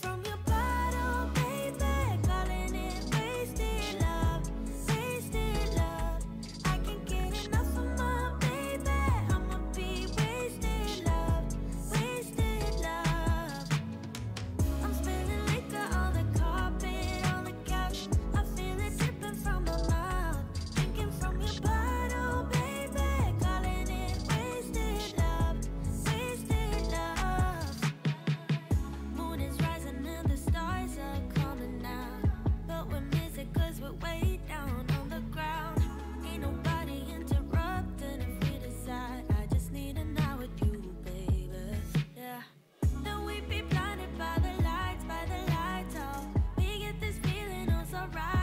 from your right.